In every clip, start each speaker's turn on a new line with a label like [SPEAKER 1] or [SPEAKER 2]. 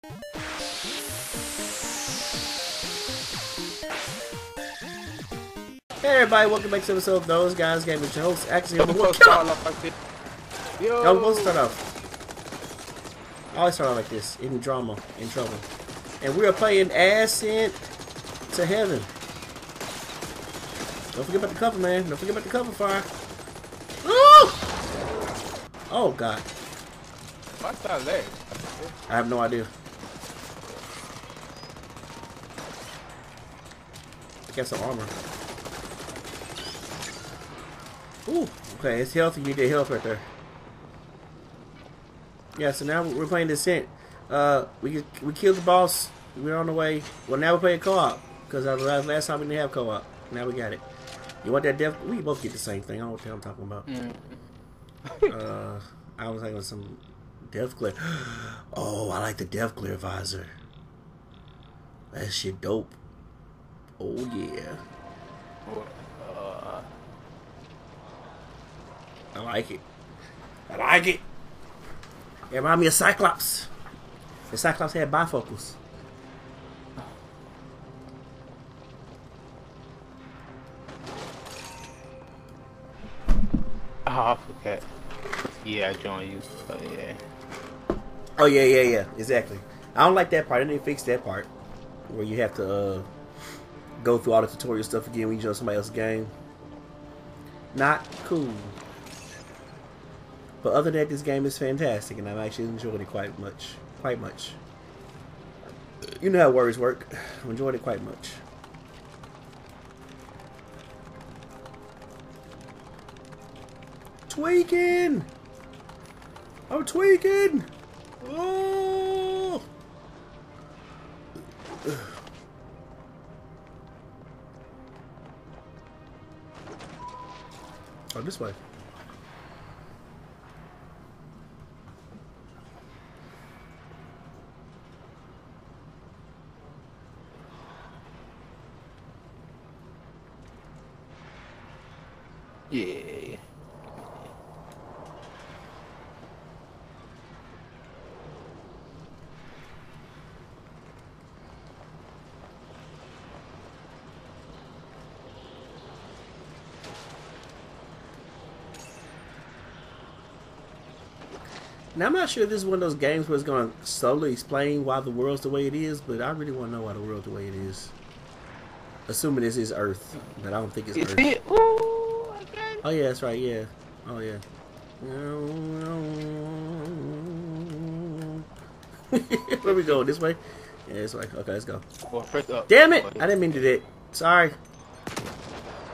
[SPEAKER 1] Hey everybody, welcome back to episode of Those Guys Game with your host. Actually, I'm going
[SPEAKER 2] start off like this. Yo.
[SPEAKER 1] Yo, we'll start off. I always start off like this, in drama, in trouble. And we are playing Ascent to Heaven. Don't forget about the cover, man. Don't forget about the cover fire. Woo! Oh, God.
[SPEAKER 2] What's that leg?
[SPEAKER 1] I have no idea. Got some armor. Ooh, okay, it's health. You need the health right there. Yeah, so now we're playing Descent. Uh, we we killed the boss. We're on the way. Well, now we're playing co-op because last, last time we didn't have co-op. Now we got it. You want that death? We both get the same thing. I don't know what I'm talking about.
[SPEAKER 2] Mm.
[SPEAKER 1] uh, I was thinking some death glare. Oh, I like the death glare visor. That shit dope. Oh yeah,
[SPEAKER 2] Uh,
[SPEAKER 1] I like it. I like it. It reminds me of Cyclops. The Cyclops had bifocals.
[SPEAKER 2] oh, I forgot. Yeah, I joined you. So yeah.
[SPEAKER 1] Oh yeah, yeah, yeah, exactly. I don't like that part. I didn't fix that part where you have to uh, go through all the tutorial stuff again when you join somebody else's game. Not cool. But other than that, this game is fantastic, and I'm actually enjoying it quite much. Quite much. You know how words work. I'm enjoying it quite much. Tweaking! I'm tweaking! Oh! This way.
[SPEAKER 2] Yeah.
[SPEAKER 1] Now, I'm not sure this is one of those games where it's going to slowly explain why the world's the way it is, but I really want to know why the world's the way it is. Assuming this is Earth, but I don't think it's
[SPEAKER 2] Is
[SPEAKER 1] Earth.
[SPEAKER 2] it? Ooh, again.
[SPEAKER 1] Oh, yeah, that's right, yeah. Oh, yeah. Where we going? This way? Yeah, this way. Okay, let's go.
[SPEAKER 2] Up.
[SPEAKER 1] Damn it! I didn't mean to do that. Sorry.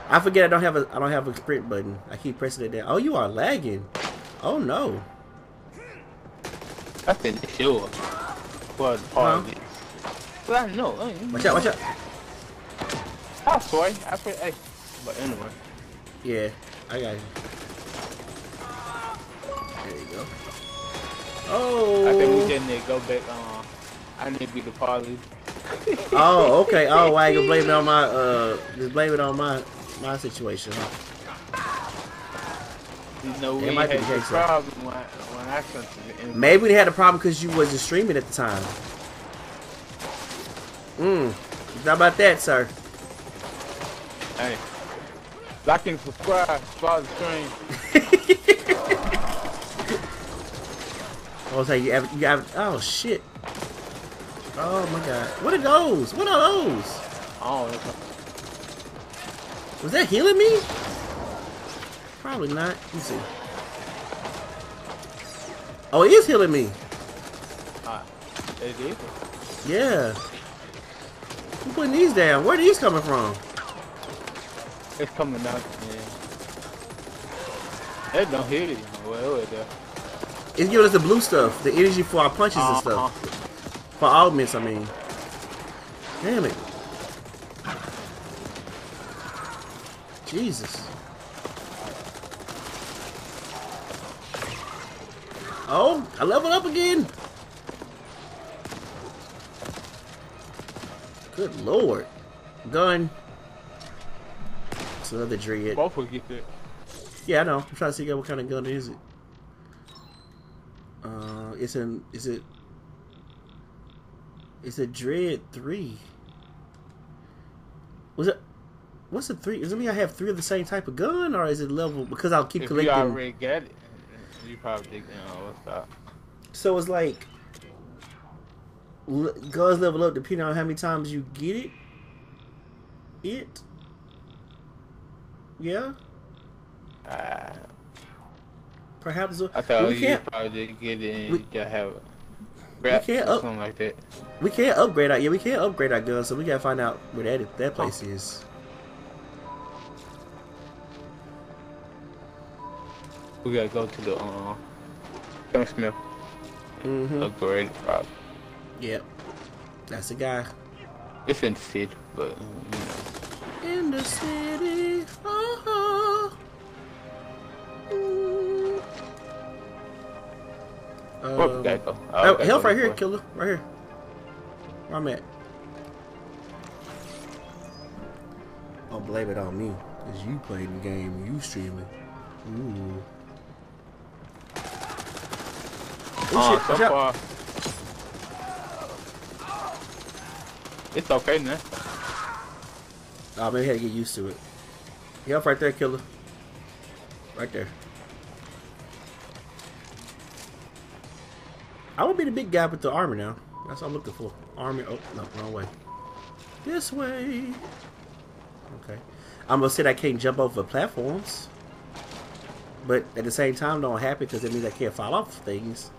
[SPEAKER 1] I forget I don't have a I don't have a sprint button. I keep pressing it down. Oh, you are lagging. Oh no.
[SPEAKER 2] I think it's yours. Well, part of it. But I know. I ain't-
[SPEAKER 1] Watch out! Watch out!
[SPEAKER 2] I'm sorry. I put hey. But anyway.
[SPEAKER 1] Yeah, I got you. There you go. Oh.
[SPEAKER 2] I think we just need to go back on. I need to be the party.
[SPEAKER 1] Oh, okay. Oh, why you blame it on my uh? Just blame it on my my situation. Huh?
[SPEAKER 2] You know,
[SPEAKER 1] It
[SPEAKER 2] we
[SPEAKER 1] might be
[SPEAKER 2] had
[SPEAKER 1] the
[SPEAKER 2] the
[SPEAKER 1] case,
[SPEAKER 2] problem when, when I sent it. in.
[SPEAKER 1] Maybe they had a problem because you wasn't streaming at the time. Hmm. How about that, sir?
[SPEAKER 2] Hey. Like and subscribe, follow the stream.
[SPEAKER 1] I was like, you have, you have, oh shit. Oh my god. What are those? What are those?
[SPEAKER 2] Oh,
[SPEAKER 1] Was that healing me? Probably not. Let me see. Oh, it is healing me.
[SPEAKER 2] it is.
[SPEAKER 1] Yeah. Who putting these down? Where are these coming from?
[SPEAKER 2] It's coming out. Yeah. It don't hit it. Well, it does.
[SPEAKER 1] It's giving us the blue stuff, the energy for our punches and
[SPEAKER 2] Uh-huh.
[SPEAKER 1] stuff. For augments, I mean. Damn it. Jesus. Oh, I leveled up again. Good lord. Gun. It's another dread.
[SPEAKER 2] Both will get that.
[SPEAKER 1] Yeah, I know. I'm trying to figure out what kind of gun is it. Uh, it's in. Is it? It's a Dread 3. Was it. What's the three? Does it mean I have three of the same type of gun, or is it level? Because I'll keep
[SPEAKER 2] If
[SPEAKER 1] collecting.
[SPEAKER 2] you already got it, probably think, you know, what's up?
[SPEAKER 1] So it's like guns level up depending on how many times you get it. It. Yeah,
[SPEAKER 2] Uh,
[SPEAKER 1] perhaps.
[SPEAKER 2] I thought
[SPEAKER 1] we can't.
[SPEAKER 2] probably didn't get it and
[SPEAKER 1] we-
[SPEAKER 2] you have. Wrapped
[SPEAKER 1] can't up-
[SPEAKER 2] something like that.
[SPEAKER 1] We can't upgrade our. Yeah, we can't upgrade our guns, so we gotta find out where that that place is.
[SPEAKER 2] We gotta go to the uh, gunsmith,
[SPEAKER 1] Mm-hmm.
[SPEAKER 2] upgrade it probably.
[SPEAKER 1] Yep. That's the guy.
[SPEAKER 2] It's in the city, but you know.
[SPEAKER 1] In the city. Uh-huh. Mm.
[SPEAKER 2] Where we
[SPEAKER 1] Um,
[SPEAKER 2] gotta go?
[SPEAKER 1] Oh,
[SPEAKER 2] gotta
[SPEAKER 1] health
[SPEAKER 2] go
[SPEAKER 1] right here, killer. Right here. Where I'm at. Don't blame it on me. Cause you played the game, you streaming. Ooh. Oh, shit,
[SPEAKER 2] so far. It's okay now.
[SPEAKER 1] Oh, maybe I had to get used to it. Yep, right there, killer. Right there. I would be the big guy with the armor now. That's what I'm looking for. Armor. Oh, no, wrong way. This way. Okay. I'm gonna say I can't jump over platforms. But at the same time, don't happy because it means I can't fall off things.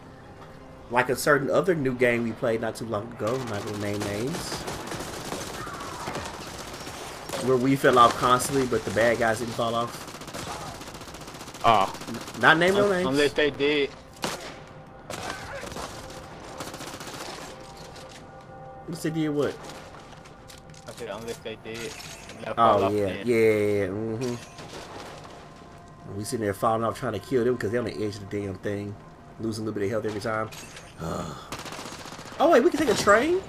[SPEAKER 1] Like a certain other new game we played not too long ago. I'm not gonna name names. Where we fell off constantly, but the bad guys didn't fall off.
[SPEAKER 2] Oh,
[SPEAKER 1] Not name no
[SPEAKER 2] un-
[SPEAKER 1] names.
[SPEAKER 2] unless they did.
[SPEAKER 1] What's they did what?
[SPEAKER 2] I said unless they did. and they'll
[SPEAKER 1] Oh
[SPEAKER 2] off
[SPEAKER 1] yeah,
[SPEAKER 2] then.
[SPEAKER 1] yeah. Mm-hmm. We sitting there falling off trying to kill them because they're on the edge of the damn thing, losing a little bit of health every time. oh wait, we can take a train.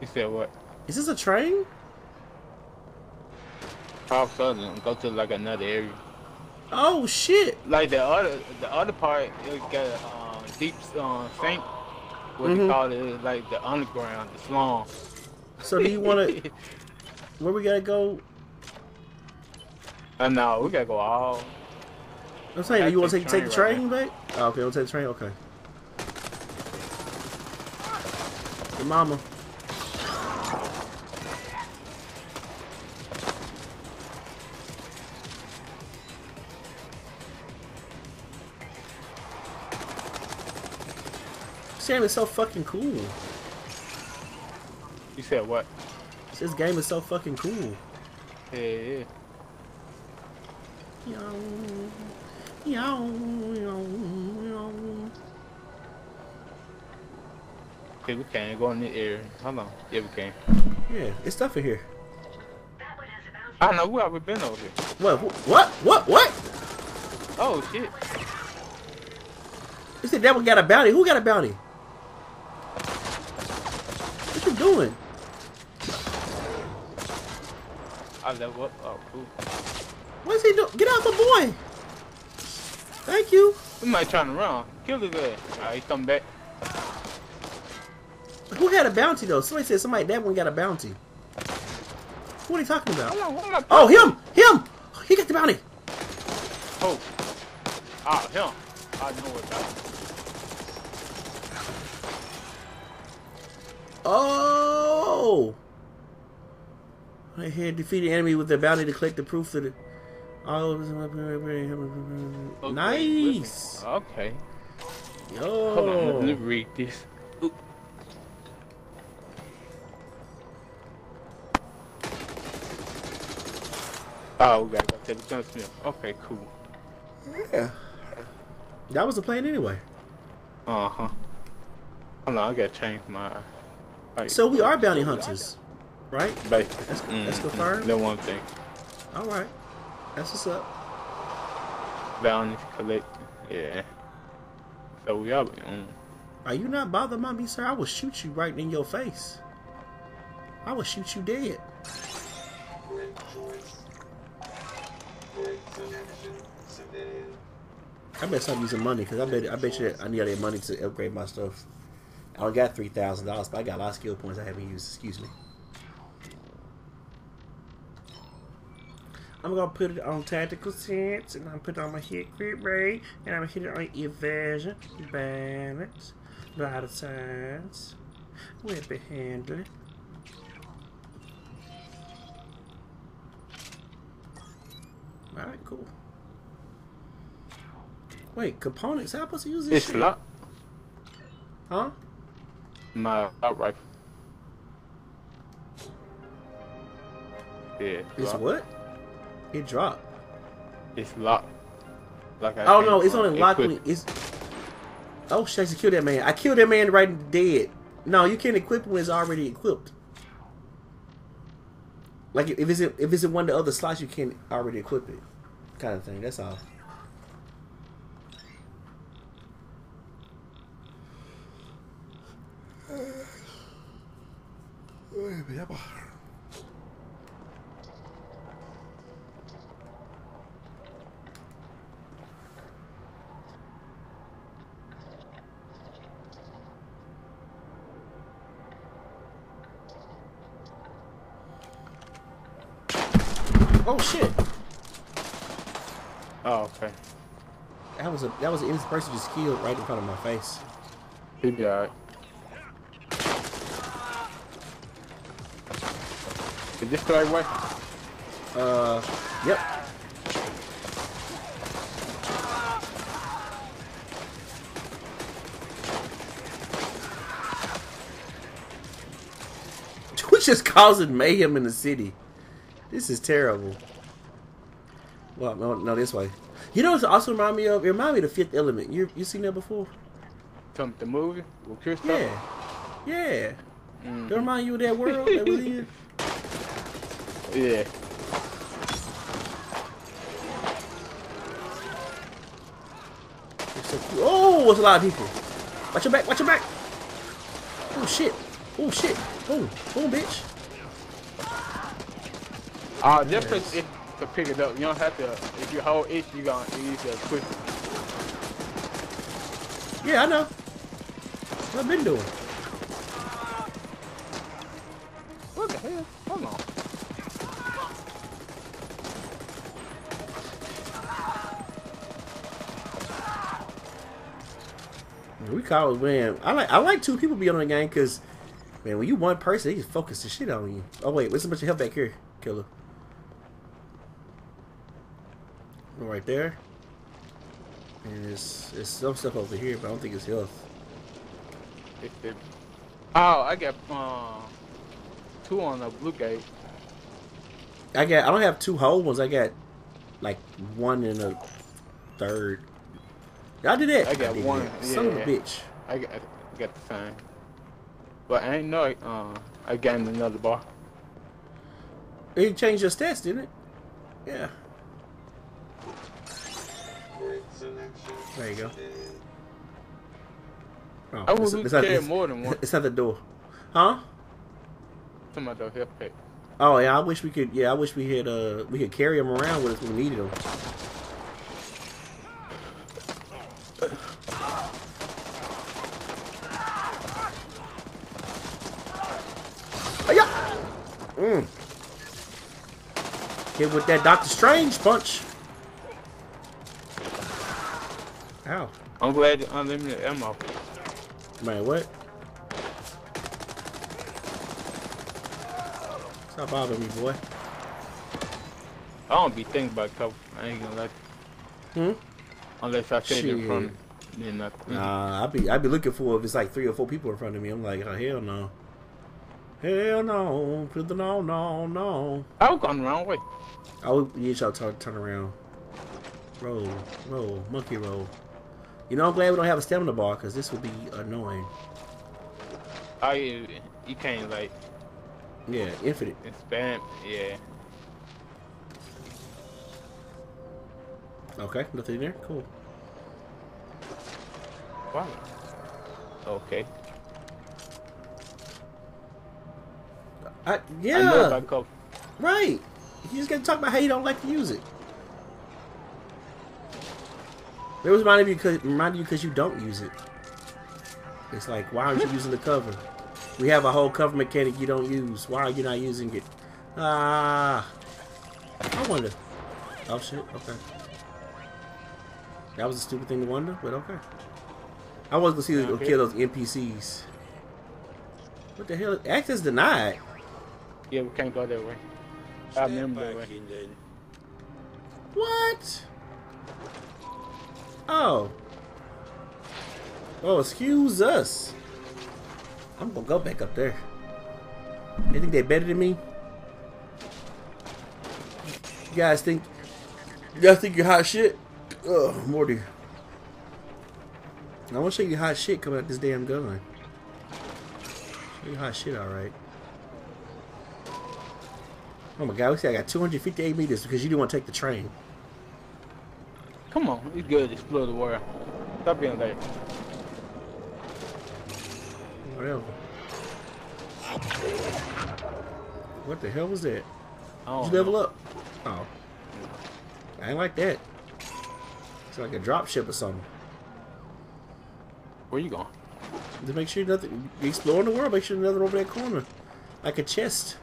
[SPEAKER 2] You said what?
[SPEAKER 1] Is this a train?
[SPEAKER 2] Of sudden, go to like another area.
[SPEAKER 1] Oh shit!
[SPEAKER 2] Like the other, the other part, it got a um, deep um, sink. What
[SPEAKER 1] Mhm.
[SPEAKER 2] they call it, like the underground, the slum.
[SPEAKER 1] So do you want to? where we gotta go?
[SPEAKER 2] Uh, no, we gotta go all.
[SPEAKER 1] I'm saying, you want to
[SPEAKER 2] take
[SPEAKER 1] take the
[SPEAKER 2] train
[SPEAKER 1] train back? Oh, okay, we'll take the train. Okay. Your mama. Sam is so fucking cool.
[SPEAKER 2] You said what?
[SPEAKER 1] This game is so fucking cool.
[SPEAKER 2] Yeah, yeah.
[SPEAKER 1] Yow.
[SPEAKER 2] Okay, we can't go in the area. Hold on. Yeah, we can.
[SPEAKER 1] Yeah, it's stuff in here.
[SPEAKER 2] I know we already been over here.
[SPEAKER 1] What? What? What? What?
[SPEAKER 2] Oh shit.
[SPEAKER 1] You said that one got a bounty. Who got a bounty? What you doing?
[SPEAKER 2] I level up. Oh, cool.
[SPEAKER 1] What's he doing? Get out the boy. Thank you.
[SPEAKER 2] We might try to run. Kill his ass. Alright, he come back.
[SPEAKER 1] Who had a bounty though? Somebody said somebody that one got a bounty. What are you talking about?
[SPEAKER 2] Hold on, what am I-
[SPEAKER 1] Oh, him! Him! He got the bounty.
[SPEAKER 2] Oh. Ah, him. I know what that.
[SPEAKER 1] Oh! I had defeated enemy with the bounty to collect the proof that it. Oh, nice.
[SPEAKER 2] Okay. Yo. Hold on, let me read this. Oop. Oh, we gotta go to the gunsmith. Okay, cool.
[SPEAKER 1] Yeah. That was the plan anyway.
[SPEAKER 2] Uh huh. Hold on, I gotta change my. Right.
[SPEAKER 1] So we are bounty hunters, right?
[SPEAKER 2] Basically.
[SPEAKER 1] That's- that's
[SPEAKER 2] Mhm.
[SPEAKER 1] confirmed?
[SPEAKER 2] That one thing.
[SPEAKER 1] All right. That's what's up.
[SPEAKER 2] Valen, if you collect. Yeah. So we are. Mm.
[SPEAKER 1] Are you not bothered by me, sir? I will shoot you right in your face. I will shoot you dead. I better stop using money because I bet I bet you I need all that money to upgrade my stuff. I only got three thousand dollars, but I got a lot of skill points I haven't used. Excuse me. I'm gonna put it on tactical sense, and I'm gonna put it on my hit crit rate, and I'm gonna hit it on evasion, balance, lot of signs, weapon handling. Alright, cool. Wait, components? How supposed to use this
[SPEAKER 2] It's
[SPEAKER 1] shit?
[SPEAKER 2] locked.
[SPEAKER 1] Huh?
[SPEAKER 2] My outright. Yeah.
[SPEAKER 1] It's what? It dropped.
[SPEAKER 2] It's locked. Like I
[SPEAKER 1] Oh no, it's only
[SPEAKER 2] It
[SPEAKER 1] locked when it's. Oh shit! I should kill that man. I killed that man right dead. No, you can't equip when it's already equipped. Like if it's in, if it's in one of the other slots, you can't already equip it, kind of thing. That's all. Oh shit!
[SPEAKER 2] Oh, okay.
[SPEAKER 1] That was a that was an innocent person just killed right in front of my face.
[SPEAKER 2] He alright. Is this the right way?
[SPEAKER 1] Uh, yep. We're just causing mayhem in the city. This is terrible. Well, no, no, this way. You know, what it also remind me of. It remind me of the Fifth Element. You you seen that before?
[SPEAKER 2] From the movie with Chris
[SPEAKER 1] Yeah, yeah.
[SPEAKER 2] Mm.
[SPEAKER 1] That remind you of that world that we in?
[SPEAKER 2] Yeah.
[SPEAKER 1] So. Oh, it's a lot of people. Watch your back, watch your back. Oh shit. Oh shit. Boom. Boom, bitch.
[SPEAKER 2] Uh, difference is to pick it up. You don't have to. If you hold it, you gonna use the quick.
[SPEAKER 1] Yeah, I know. What I've been doing.
[SPEAKER 2] What the hell? Hold on.
[SPEAKER 1] We call it, man. I like I like two people be on the game because, man, when you one person, they just focus the shit on you. Oh wait, there's a bunch of help back here, killer. Right there. And there's, there's some stuff over here, but I don't think it's health.
[SPEAKER 2] It, oh, I got uh, two on the blue gate.
[SPEAKER 1] I got. I don't have two whole ones. I got like one and a third. I did it.
[SPEAKER 2] I got
[SPEAKER 1] did
[SPEAKER 2] one,
[SPEAKER 1] that. Son of a bitch.
[SPEAKER 2] I got, I got the same. But I ain't know uh, I gained another bar.
[SPEAKER 1] It changed your stats, didn't it? Yeah. There you go. Oh,
[SPEAKER 2] I would
[SPEAKER 1] it's- it's
[SPEAKER 2] more than one.
[SPEAKER 1] It's not the door. Huh?
[SPEAKER 2] Some of the health pack.
[SPEAKER 1] Oh yeah, I wish we could. Yeah, I wish we had. Uh, we could carry them around with us when we needed them. Mm. Hit with that Doctor Strange punch. Ow.
[SPEAKER 2] I'm glad the unlimited ammo.
[SPEAKER 1] Man, what? Stop bothering me, boy.
[SPEAKER 2] I don't be thinking about cover. I ain't gonna let
[SPEAKER 1] Hmm?
[SPEAKER 2] unless I it in front of. Then nothing.
[SPEAKER 1] Nah, I'd be I'd be looking for if it's like three or four people in front of me. I'm like, oh hell no, hell no, no, no, no.
[SPEAKER 2] I was going the wrong way.
[SPEAKER 1] I would need y'all to turn, turn around, roll, roll, monkey roll. You know, I'm glad we don't have a stamina bar because this would be annoying.
[SPEAKER 2] I you, you can't like
[SPEAKER 1] Yeah, infinite.
[SPEAKER 2] spam. Yeah.
[SPEAKER 1] Okay, nothing there. Cool.
[SPEAKER 2] Wow. Okay.
[SPEAKER 1] I,
[SPEAKER 2] I
[SPEAKER 1] yeah,
[SPEAKER 2] cover.
[SPEAKER 1] right. You just gotta talk about how you don't like to use it. It was reminding you because reminding you because you don't use it. It's like, why aren't you using the cover? We have a whole cover mechanic you don't use. Why are you not using it? Ah, I wonder. Oh shit. Okay. That was a stupid thing to wonder, but okay. I was gonna see them
[SPEAKER 2] Okay.
[SPEAKER 1] kill those NPCs. What the hell? Access denied.
[SPEAKER 2] Yeah, we can't go that way. I remember that way.
[SPEAKER 1] What? Oh. Oh, excuse us. I'm gonna go back up there. They think they better than me? You guys think you guys think you're hot shit? Oh, Ugh, Morty. I wanna show you hot shit coming out this damn gun. Show you hot shit alright. Oh my god, we see I got 258 meters because you didn't want to take the train.
[SPEAKER 2] Come on, it's good explore the world. Stop being late.
[SPEAKER 1] Whatever. What the hell was that?
[SPEAKER 2] Oh,
[SPEAKER 1] Did you level up? Oh. I ain't like that. It's like a drop ship or something.
[SPEAKER 2] Where you going?
[SPEAKER 1] To make sure nothing exploring the world, make sure nothing over that corner. Like a chest.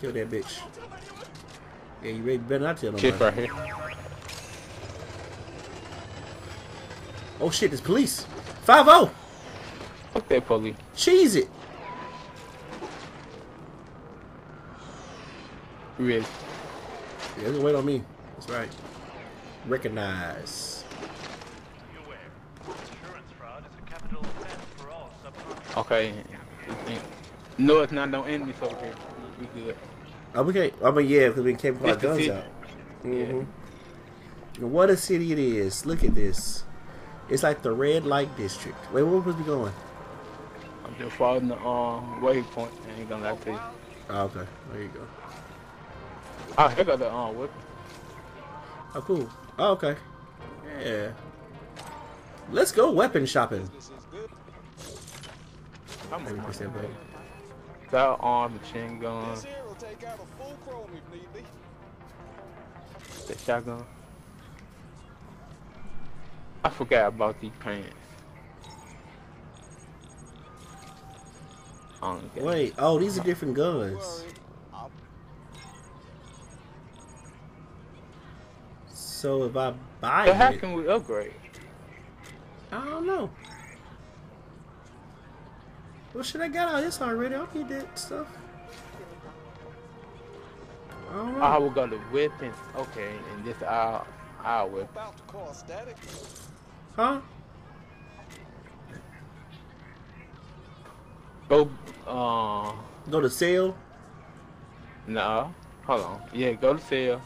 [SPEAKER 1] Kill that bitch. Yeah, you ready? Better not tell nobody.
[SPEAKER 2] right here.
[SPEAKER 1] Oh shit, there's police. 5-0!
[SPEAKER 2] Fuck that police.
[SPEAKER 1] Cheese it!
[SPEAKER 2] Really.
[SPEAKER 1] Yeah, just wait on me. That's right. Recognize.
[SPEAKER 3] Be aware, insurance fraud is a capital offense for all subcontractors.
[SPEAKER 2] Okay. No, it's not no enemies over here. We good.
[SPEAKER 1] Oh, we can't. I mean, yeah, because we can't pull our guns
[SPEAKER 2] city.
[SPEAKER 1] out. hmm And what a city it is. Look at this. It's like the red light district. Wait, where was we going?
[SPEAKER 2] I'm just following the um waypoint. I ain't gonna lie to you.
[SPEAKER 1] Oh, okay. There you go.
[SPEAKER 2] Oh, here go the um weapon.
[SPEAKER 1] Oh, cool. Oh, okay. Yeah. Let's go weapon shopping.
[SPEAKER 4] This is good.
[SPEAKER 2] I'm
[SPEAKER 1] Thirty percent better.
[SPEAKER 2] That arm, the machine gun,
[SPEAKER 4] This here will take out a full chrome if need be.
[SPEAKER 2] the shotgun. I forgot about these pants. I don't get it.
[SPEAKER 1] Wait. Oh, these are different guns. So if I buy
[SPEAKER 2] So how
[SPEAKER 1] it,
[SPEAKER 2] can we upgrade?
[SPEAKER 1] I don't know. Well, shit, I got all this already. I don't need that stuff. I don't know.
[SPEAKER 2] I will go to weapons. Okay, and this our our weapon.
[SPEAKER 4] about to call static.
[SPEAKER 1] Huh?
[SPEAKER 2] Go. Uh,
[SPEAKER 1] Go to sale.
[SPEAKER 2] no. Hold on. Yeah, go to sale.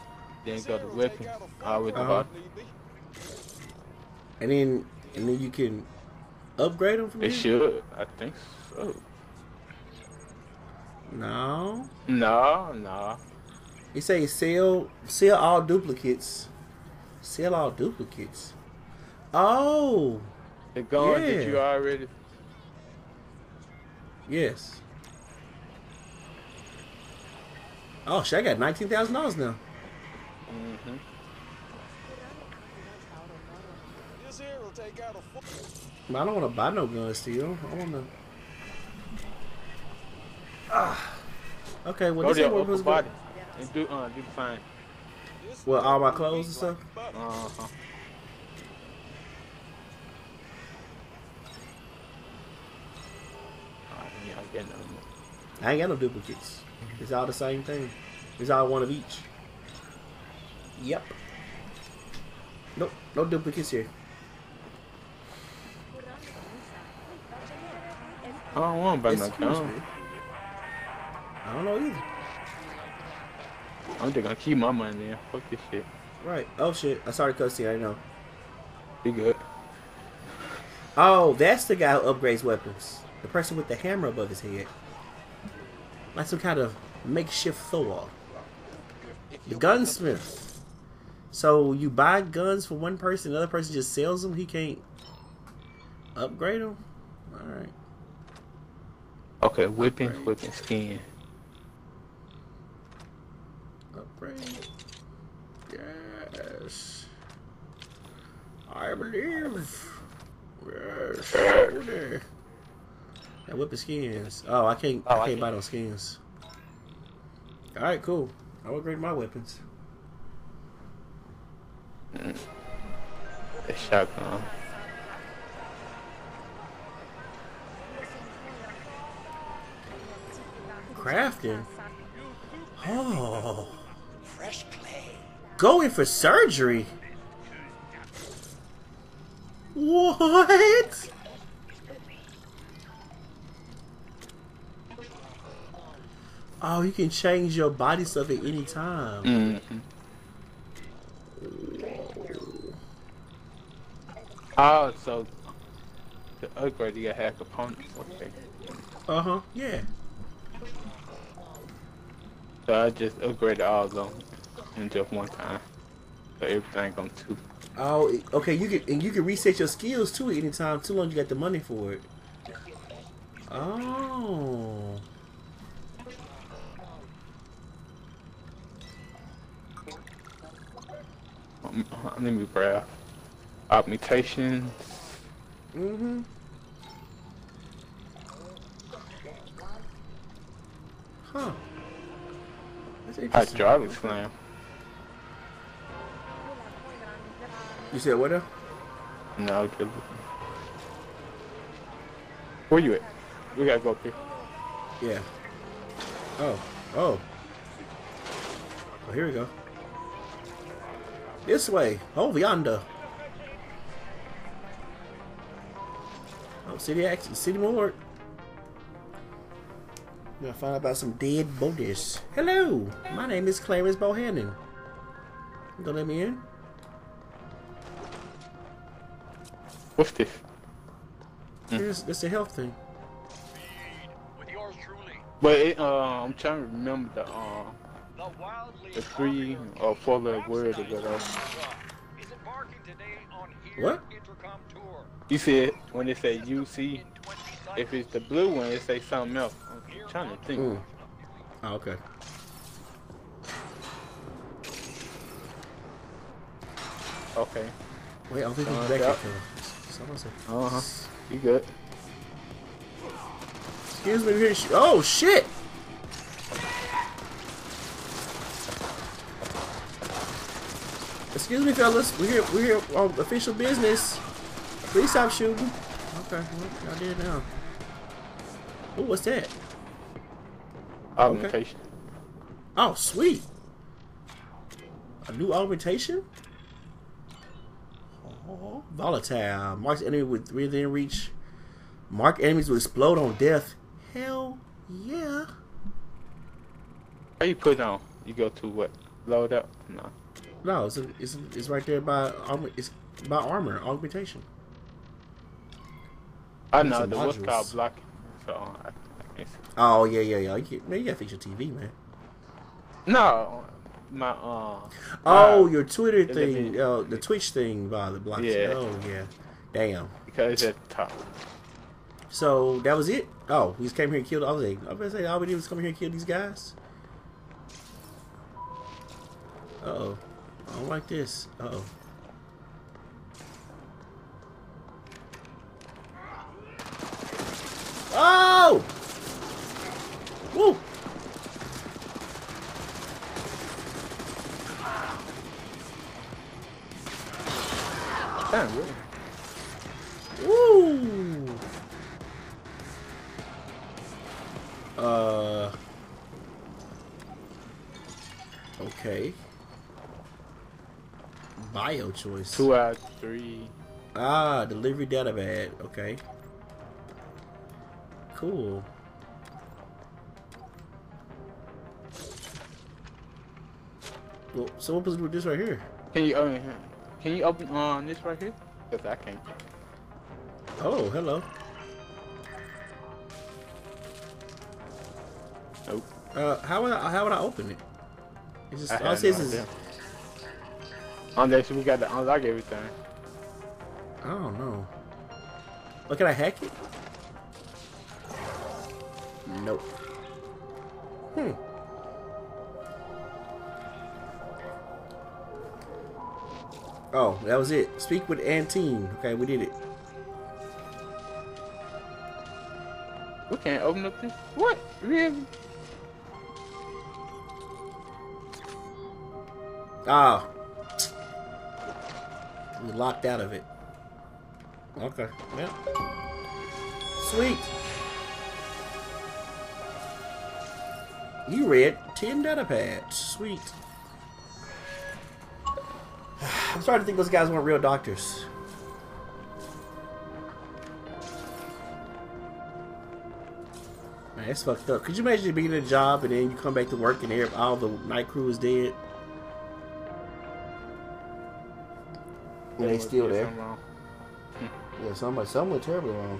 [SPEAKER 2] Then go to weapons. I was
[SPEAKER 1] Uh-huh.
[SPEAKER 2] about.
[SPEAKER 1] And then and then you can upgrade them from
[SPEAKER 2] It
[SPEAKER 1] here.
[SPEAKER 2] should. I think so.
[SPEAKER 1] No,
[SPEAKER 2] No, no.
[SPEAKER 1] It say sell sell all duplicates. Sell all duplicates. Oh,
[SPEAKER 2] The gun that you already.
[SPEAKER 1] yes. Oh shit! I got nineteen thousand dollars now.
[SPEAKER 2] hmm
[SPEAKER 4] This here will take out a full.
[SPEAKER 1] But I don't want to buy no gun still. I want to. Ah. Okay, well
[SPEAKER 2] Go
[SPEAKER 1] this
[SPEAKER 2] your
[SPEAKER 1] what was
[SPEAKER 2] body
[SPEAKER 1] good.
[SPEAKER 2] And do uh do fine.
[SPEAKER 1] Well, all my clothes and stuff?
[SPEAKER 2] Uh huh. I get no more.
[SPEAKER 1] I ain't got no duplicates. It's all the same thing. It's all one of each. Yep. Nope, no duplicates here.
[SPEAKER 2] I don't want to buy no.
[SPEAKER 1] I don't know either.
[SPEAKER 2] I'm just gonna keep my money there. Fuck this shit.
[SPEAKER 1] Right. Oh shit. I started cussing. I know.
[SPEAKER 2] Be good.
[SPEAKER 1] Oh, that's the guy who upgrades weapons. The person with the hammer above his head. Like some kind of makeshift Thor. The gunsmith. So you buy guns for one person, the other person just sells them. He can't upgrade them. All right.
[SPEAKER 2] Okay, whipping, whipping skin.
[SPEAKER 1] Upgrade. Yes. I believe. Yes, over there. That whipping skins. Oh, I can't.
[SPEAKER 2] Oh,
[SPEAKER 1] I
[SPEAKER 2] I
[SPEAKER 1] can't buy those skins. All right, cool. I'll upgrade my weapons.
[SPEAKER 2] The shotgun.
[SPEAKER 1] Crafting. Oh,
[SPEAKER 4] Fresh clay.
[SPEAKER 1] going for surgery. What? Oh, you can change your body stuff at any time.
[SPEAKER 2] Mm-hmm. Oh, so the upgrade you gotta have components. Okay.
[SPEAKER 1] Uh huh. Yeah.
[SPEAKER 2] So I just upgraded all of them in just one time. So everything on two.
[SPEAKER 1] Oh, okay. You can and you can reset your skills too at any too long you got the money for it. Oh.
[SPEAKER 2] Um, let me grab augmentation.
[SPEAKER 1] Mm-hmm. Huh. That's interesting.
[SPEAKER 2] Hydraulic slam.
[SPEAKER 1] You said what? Now?
[SPEAKER 2] No. Where you at? We gotta go up here.
[SPEAKER 1] Yeah. Oh. Oh. Oh, here we go. This way. Over yonder. Oh, city action. City morgue. Gonna find out about some dead bodies. Hello. My name is Clarence Bohannon. You gonna let me in?
[SPEAKER 2] What's this?
[SPEAKER 1] Here's this a health thing.
[SPEAKER 3] With yours truly,
[SPEAKER 2] But it, uh, I'm trying to remember the uh,
[SPEAKER 3] the
[SPEAKER 2] the three or four letter word or whatever.
[SPEAKER 3] is embarking today on here
[SPEAKER 1] What?
[SPEAKER 3] Intercom tour.
[SPEAKER 2] You said when it say UC, if it's the blue one, it say something else. I'm trying to think.
[SPEAKER 1] Mm. Oh, okay.
[SPEAKER 2] Okay.
[SPEAKER 1] Wait, I don't think we
[SPEAKER 2] Uh,
[SPEAKER 1] can back
[SPEAKER 2] Uh huh. You good?
[SPEAKER 1] Excuse me, Oh shit! Excuse me, fellas. We're here. We're here on official business. Please stop shooting. Okay, well, I did now. Oh, what's that?
[SPEAKER 2] Augmentation.
[SPEAKER 1] Oh, sweet. A new augmentation? Oh, volatile. Marks enemy with within reach. Mark enemies will explode on death. Hell yeah.
[SPEAKER 2] How you put on? You go to what? Load up? No.
[SPEAKER 1] No, it's, it's, it's right there by armor. It's by armor augmentation.
[SPEAKER 2] I
[SPEAKER 1] These
[SPEAKER 2] know the what's
[SPEAKER 1] modules.
[SPEAKER 2] called blocking. So I, I can't see.
[SPEAKER 1] Oh yeah, yeah, yeah. You, get, man, you gotta fix your TV, man.
[SPEAKER 2] No, my uh.
[SPEAKER 1] Oh,
[SPEAKER 2] my-
[SPEAKER 1] your Twitter thing, uh, the Twitch thing by the block.
[SPEAKER 2] Yeah.
[SPEAKER 1] Oh yeah. Damn.
[SPEAKER 2] because it's at the top.
[SPEAKER 1] So that was it. Oh, we just came here and killed. I was like, I was gonna say all we did was come here and kill these guys. Uh oh, I don't like this. Uh oh. Oh! Woo!
[SPEAKER 2] Damn, really?
[SPEAKER 1] Woo! Uh. Okay. Bio choice.
[SPEAKER 2] Two out of three.
[SPEAKER 1] Ah, delivery data bad. Okay. Cool. Well, so what was with this right here?
[SPEAKER 2] Can you open? Can you open on this right here? Cause I can't.
[SPEAKER 1] Oh, hello.
[SPEAKER 2] Nope.
[SPEAKER 1] Uh, how would I, how would I open it? It's just
[SPEAKER 2] I
[SPEAKER 1] all it
[SPEAKER 2] have
[SPEAKER 1] says
[SPEAKER 2] no
[SPEAKER 1] is
[SPEAKER 2] idea. Unless we got to unlock everything.
[SPEAKER 1] I don't know. But can I hack it? Nope. Hmm. Oh, that was it. Speak with Antine. Okay, we did it.
[SPEAKER 2] We can't open up this. What? Really?
[SPEAKER 1] Ah. We locked out of it. Okay. yeah. Sweet. You read 10 data pads. Sweet. I'm starting to think those guys weren't real doctors. Man, it's fucked up. Could you imagine being in a job and then you come back to work and every- all the night crew is dead? And they still there.
[SPEAKER 2] Wrong.
[SPEAKER 1] Yeah, somebody, someone terribly wrong.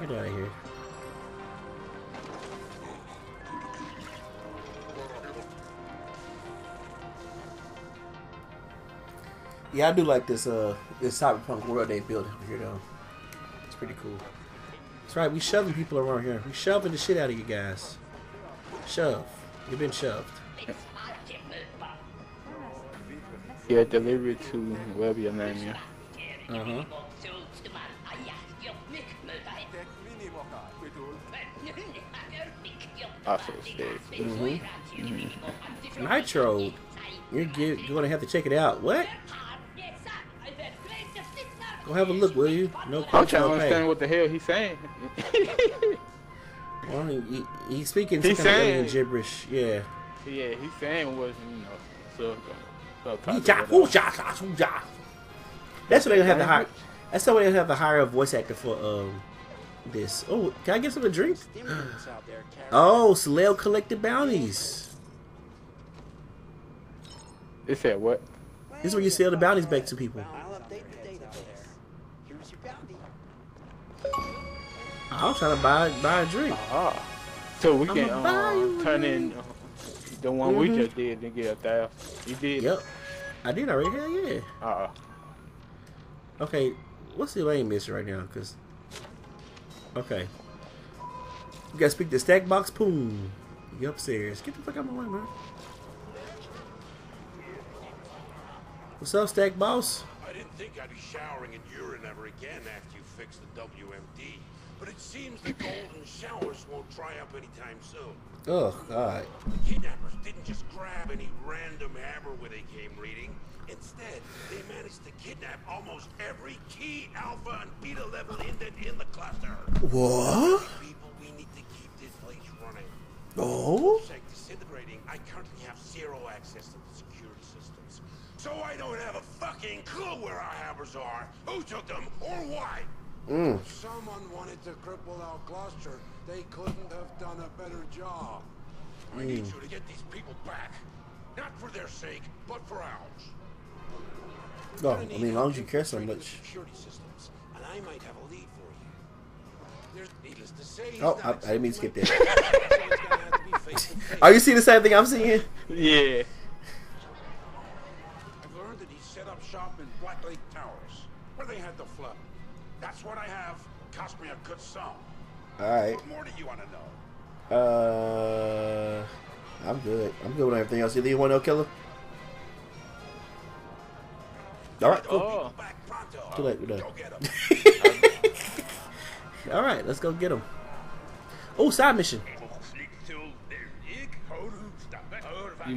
[SPEAKER 1] Get out of here. Yeah, I do like this uh this cyberpunk world they built over here though. It's pretty cool. That's right, we shoving people around here. We shoving the shit out of you guys. Shove. You've been shoved.
[SPEAKER 2] Yeah, delivery to wherever your name is.
[SPEAKER 1] Uh-huh.
[SPEAKER 2] Also said.
[SPEAKER 1] Mm-hmm. Nitro. You're, you're gonna have to check it out. What? Go have a look, will you? No
[SPEAKER 2] I'm
[SPEAKER 1] question,
[SPEAKER 2] trying to understand
[SPEAKER 1] pay.
[SPEAKER 2] what the hell he's saying.
[SPEAKER 1] Well, he, he, he's speaking
[SPEAKER 2] He's
[SPEAKER 1] some kind of
[SPEAKER 2] saying-
[SPEAKER 1] alien gibberish. Yeah.
[SPEAKER 2] yeah, he's saying wasn't, you know, so. so
[SPEAKER 1] Ooh-cha, ooh-cha, cha, ooh-cha. That's what they're gonna have to hire. That's the way they have to hire a voice actor for um this. Oh, can I get some to drink?
[SPEAKER 4] Stimulants out there, Karen.
[SPEAKER 1] Oh, Saleo collected bounties.
[SPEAKER 2] It said what?
[SPEAKER 1] This is where you sell the bounties back to people. I was trying to buy buy a drink.
[SPEAKER 2] Ah. So we
[SPEAKER 1] I'ma
[SPEAKER 2] can
[SPEAKER 1] buy
[SPEAKER 2] uh, turn in uh, the one
[SPEAKER 1] Mhm.
[SPEAKER 2] we just did and get a thousand. You did?
[SPEAKER 1] Yep, I did already. Hell yeah.
[SPEAKER 2] Uh,
[SPEAKER 1] Okay, what's the lane missing right now? Cause okay, you gotta speak to Stack Boss Poon. You upstairs? Get the fuck out of my way, man. What's up, Stack Boss?
[SPEAKER 5] I didn't think I'd be showering in urine ever again after you fixed the WMD, but it seems the golden showers won't dry up anytime soon.
[SPEAKER 1] Oh God.
[SPEAKER 5] The kidnappers didn't just grab any random hammer with they came reading. Instead, they managed to kidnap almost every key alpha and beta level indent in the cluster.
[SPEAKER 1] What?
[SPEAKER 5] People, we need to keep this place running.
[SPEAKER 1] Oh?
[SPEAKER 5] Sake disintegrating, I currently have zero access to the security systems. So I don't have a fucking clue where our hammers are, who took them, or why.
[SPEAKER 1] Mm.
[SPEAKER 6] If someone wanted to cripple our cluster, they couldn't have done a better job.
[SPEAKER 5] I need you to get these people back. Not for their sake, but for ours.
[SPEAKER 1] Oh,
[SPEAKER 5] Gonna
[SPEAKER 1] I mean, as long as you care so much.
[SPEAKER 5] Security systems, and I might have a lead for you. There's needless to say.
[SPEAKER 1] Oh, I, I didn't mean to skip that.
[SPEAKER 5] So it's gonna have to be face to face.
[SPEAKER 1] Are you seeing the same thing I'm seeing?
[SPEAKER 2] yeah.
[SPEAKER 5] Cost me a good sum.
[SPEAKER 1] All right.
[SPEAKER 5] What more do you want to know?
[SPEAKER 1] Uh, I'm good. I'm good with everything else. You leave one, no killer. All right, cool.
[SPEAKER 2] Oh.
[SPEAKER 5] Back pronto.
[SPEAKER 1] Too late. We're done.
[SPEAKER 5] Go get him.
[SPEAKER 1] All right, let's go get him. Oh, side mission.
[SPEAKER 2] You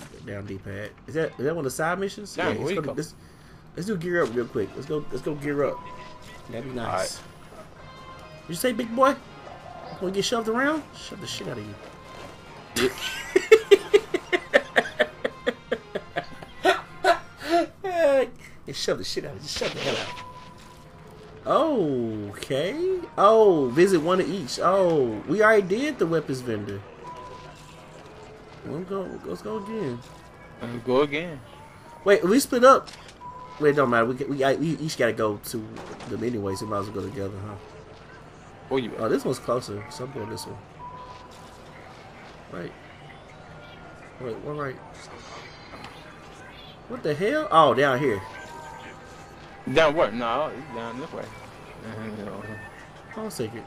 [SPEAKER 1] down D-pad. Is that is that one of the side missions?
[SPEAKER 2] Damn,
[SPEAKER 1] let's, go, let's, let's do gear up real quick. Let's go. Let's go gear up. That'd be nice.
[SPEAKER 2] Alright.
[SPEAKER 1] You say, big boy? Want to get shoved around? Shove the shit out of you. yeah, shove the shit out of you. Just shove the hell out. Okay. Oh, visit one of each. Oh, we already did the weapons vendor. Let's go. Let's go again.
[SPEAKER 2] Let's go again.
[SPEAKER 1] Wait, we split up. Well, it don't matter. We, we, got, we each got to go to them anyway, so we might as well go together, huh?
[SPEAKER 2] Oh, you
[SPEAKER 1] Oh, this one's closer, so I'm going this one. Right. Wait, one right. What the hell? Oh, down here.
[SPEAKER 2] Down where? No, down this way.
[SPEAKER 1] Hold on a second.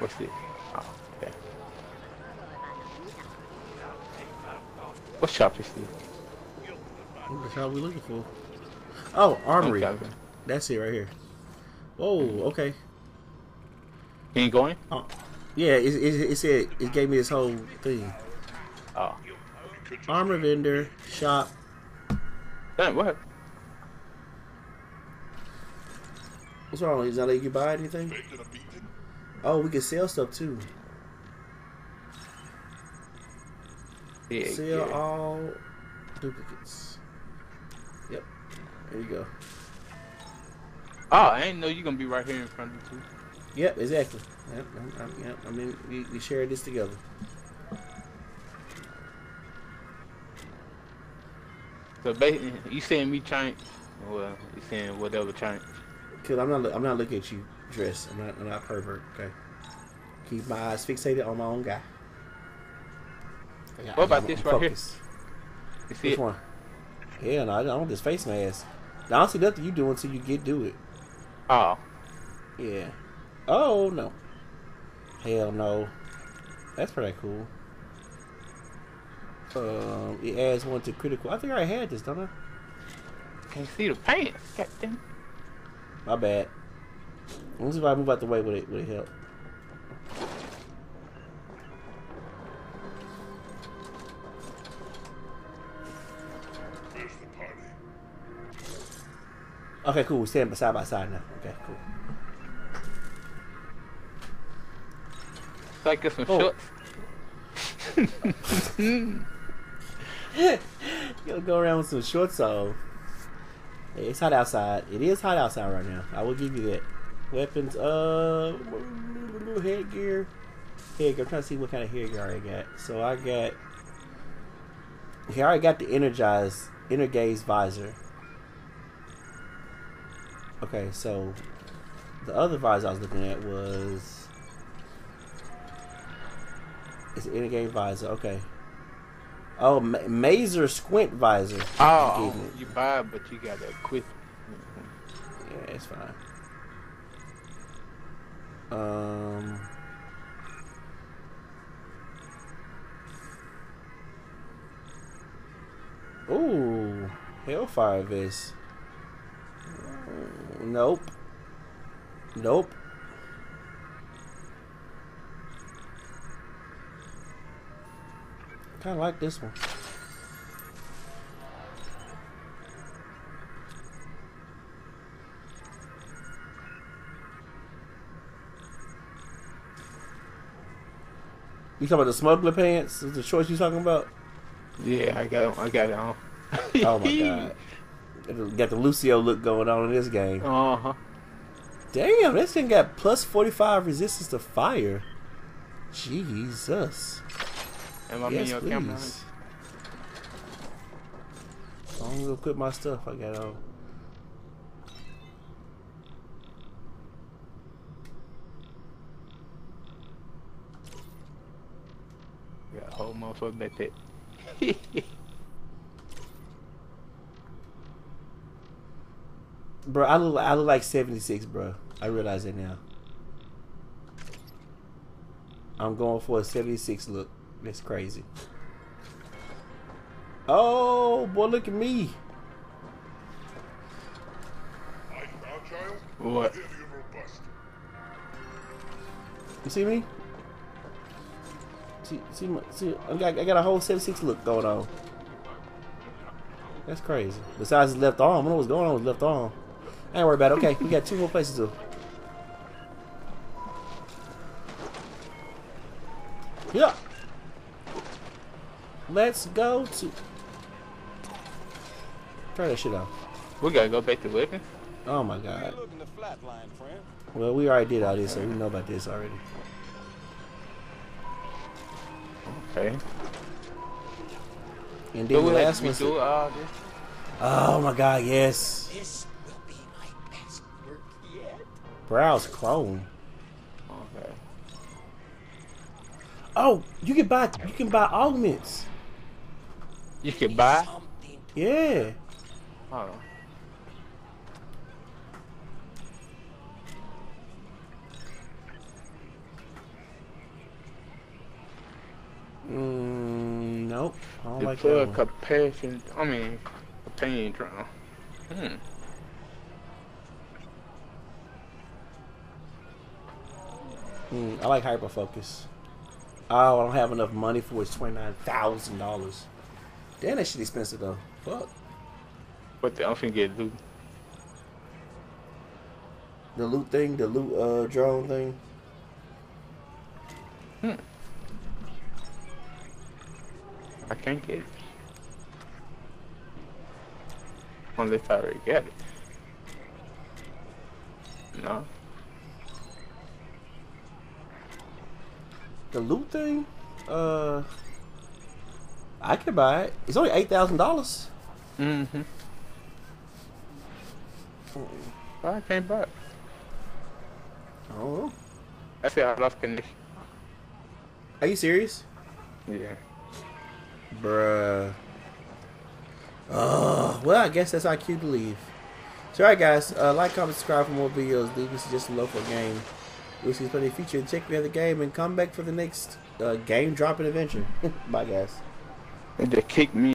[SPEAKER 2] What's this? Oh, okay. What shop is this?
[SPEAKER 1] What the hell are we looking for? Oh, armory.
[SPEAKER 2] Okay.
[SPEAKER 1] That's it right here. Whoa, mm-hmm. okay.
[SPEAKER 2] You ain't going?
[SPEAKER 1] Oh, yeah, it, it, it said, it gave me this whole thing.
[SPEAKER 2] Oh.
[SPEAKER 1] Armor vendor, shop.
[SPEAKER 2] Damn, what?
[SPEAKER 1] What's wrong? Is that let you buy anything? Oh, we can sell stuff too.
[SPEAKER 2] Yeah,
[SPEAKER 1] Sell
[SPEAKER 2] yeah.
[SPEAKER 1] all duplicates. Yep. There you go.
[SPEAKER 2] Oh, I didn't know you gonna be right here in front of me too.
[SPEAKER 1] Yep, exactly. Yep, I'm, I'm, yep. I mean, we, we share this together.
[SPEAKER 2] So basically, you saying me change? Well, you saying whatever change?
[SPEAKER 1] Cause I'm not, I'm not looking at you dressed. I'm not, I'm not pervert. Okay. Keep my eyes fixated on my own guy. Got-
[SPEAKER 2] What
[SPEAKER 1] I
[SPEAKER 2] about
[SPEAKER 1] got
[SPEAKER 2] this
[SPEAKER 1] my
[SPEAKER 2] right here?
[SPEAKER 1] focus.
[SPEAKER 2] You see
[SPEAKER 1] Which
[SPEAKER 2] it?
[SPEAKER 1] one? Yeah, no, I don't want this face mask. I don't see nothing you do until you get do it.
[SPEAKER 2] Oh,
[SPEAKER 1] Yeah. Oh no. Hell no. That's pretty cool. Um, it adds one to critical. I think I had this, don't I?
[SPEAKER 2] can't see the pants. God damn.
[SPEAKER 1] My bad. Me see if I move out the way would it would it help. Okay, cool. We stand side by side now. Okay, cool.
[SPEAKER 2] So I get some
[SPEAKER 1] Oh.
[SPEAKER 2] shorts.
[SPEAKER 1] You'll go around with some shorts on. Hey, it's hot outside. It is hot outside right now. I will give you that. Weapons, uh, headgear. Headgear. I'm trying to see what kind of headgear I got. So I got. Here I got the energized, gaze visor. Okay, so the other visor I was looking at was. It's an gaze visor. Okay. Oh, Ma- Mazer Squint Visor.
[SPEAKER 2] Oh, you buy it, but you gotta quit.
[SPEAKER 1] Yeah, it's fine. Um. Ooh, Hellfire Vest. Nope. Nope. Kind of like this one. You talking about the smuggler pants? Is the shorts you talking about?
[SPEAKER 2] Yeah, I got. I got it on.
[SPEAKER 1] Oh my god. Got the Lucio look going on in this game.
[SPEAKER 2] Uh huh.
[SPEAKER 1] Damn, this thing got plus 45 resistance to fire. Jesus.
[SPEAKER 2] Am I
[SPEAKER 1] yes,
[SPEAKER 2] in your camera?
[SPEAKER 1] please. I'm gonna put my stuff I got on.
[SPEAKER 2] Yeah, whole motherfucker.
[SPEAKER 1] Bro, I look, I look like 76, bro. I realize it now. I'm going for a 76 look. That's crazy. Oh, boy, look at me.
[SPEAKER 2] what?
[SPEAKER 1] You see me? See, see, my, see I, got, I got a whole 76 look going on. That's crazy. Besides his left arm, I don't know what's going on with his left arm. I ain't worried about it. Okay, we got two more places to. Yeah. Let's go to. Try that shit out.
[SPEAKER 2] We gotta go back to weapons.
[SPEAKER 1] Oh my god.
[SPEAKER 6] looking to flatline, friend.
[SPEAKER 1] Well, we already did all this, so we know about this already.
[SPEAKER 2] Okay.
[SPEAKER 1] And then
[SPEAKER 2] Do
[SPEAKER 1] the last one.
[SPEAKER 2] do all?
[SPEAKER 1] Oh my god, yes.
[SPEAKER 4] This will be my best work yet.
[SPEAKER 1] Browse Chrome.
[SPEAKER 2] Okay.
[SPEAKER 1] Oh, you can buy you can buy augments.
[SPEAKER 2] You can buy?
[SPEAKER 1] Yeah.
[SPEAKER 2] Hold on.
[SPEAKER 1] Mm, nope. I don't
[SPEAKER 2] The
[SPEAKER 1] like
[SPEAKER 2] plug
[SPEAKER 1] that one.
[SPEAKER 2] compassion. I mean, opinion draw. Hmm.
[SPEAKER 1] Mm, I like hyperfocus. Oh, I don't have enough money for it. It's twenty nine thousand dollars. Damn, that shit expensive though. Fuck.
[SPEAKER 2] What the? I'm finna get loot.
[SPEAKER 1] The loot thing, the loot uh drone thing.
[SPEAKER 2] I can't get it. Unless I already get it. No.
[SPEAKER 1] The loot thing? Uh I could buy it. It's only eight thousand dollars.
[SPEAKER 2] Mm-hmm. I can't buy it.
[SPEAKER 1] I
[SPEAKER 2] feel I lost connection.
[SPEAKER 1] Are you serious?
[SPEAKER 2] Yeah.
[SPEAKER 1] Bruh. Oh, well, I guess that's our cue to leave. So, alright, guys. Uh, like, comment, subscribe for more videos. Leave us just a for game. We'll see you feature. Check me out the game and come back for the next uh, game dropping adventure. Bye, guys.
[SPEAKER 2] And they kicked me.